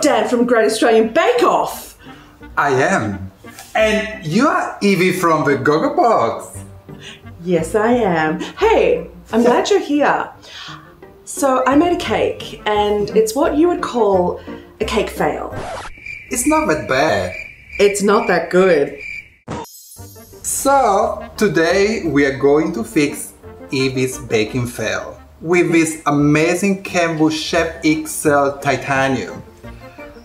Dan from Great Australian Bake Off. I am. And you are Yvie from the Gogglebox. Yes, I am. Hey, I'm glad you're here. So, I made a cake, and it's what you would call a cake fail. It's not that bad. It's not that good. So, today we are going to fix Yvie's baking fail with this amazing Kenwood Chef XL Titanium.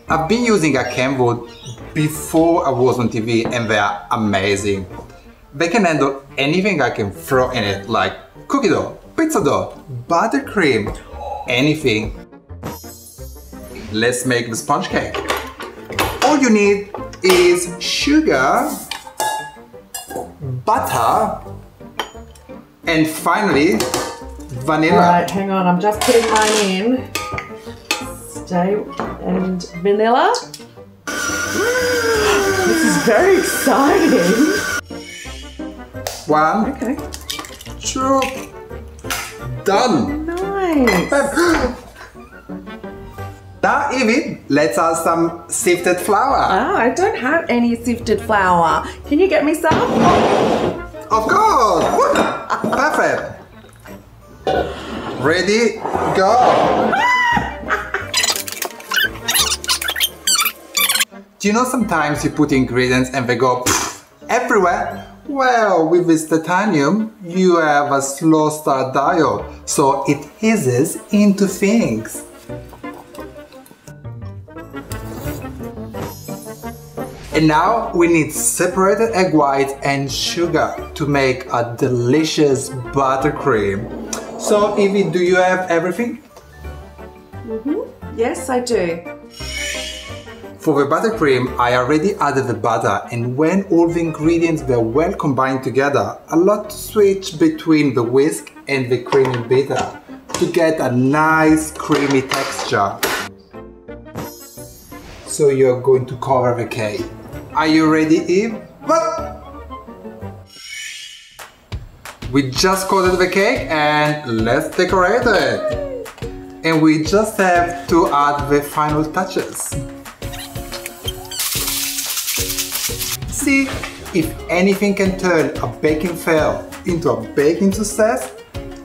I've been using a Kenwood before I was on TV and they are amazing. They can handle anything I can throw in it like cookie dough, pizza dough, buttercream, anything. Let's make the sponge cake. All you need is sugar, butter, and finally vanilla. Alright, hang on, I'm just putting mine in. Stay and vanilla. this is very exciting. One, Okay. two, done. Nice. Now, Yvie, let's add some sifted flour. Ah, I don't have any sifted flour. Can you get me some? Of course! Perfect! Ready, go! Do you know sometimes you put ingredients and they go everywhere? Well, with this titanium, you have a slow start diode, so it eases into things. And now we need separated egg whites and sugar to make a delicious buttercream. So Yvie, do you have everything? Mm-hmm. Yes, I do. For the buttercream, I already added the butter and when all the ingredients were well combined together, a lot to switch between the whisk and the creamy bitter to get a nice creamy texture. So you're going to cover the cake. Are you ready, Eve? What? We just coated the cake and let's decorate it. And we just have to add the final touches. See, if anything can turn a baking fail into a baking success,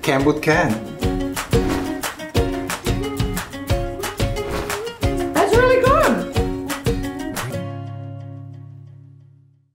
Kenwood can.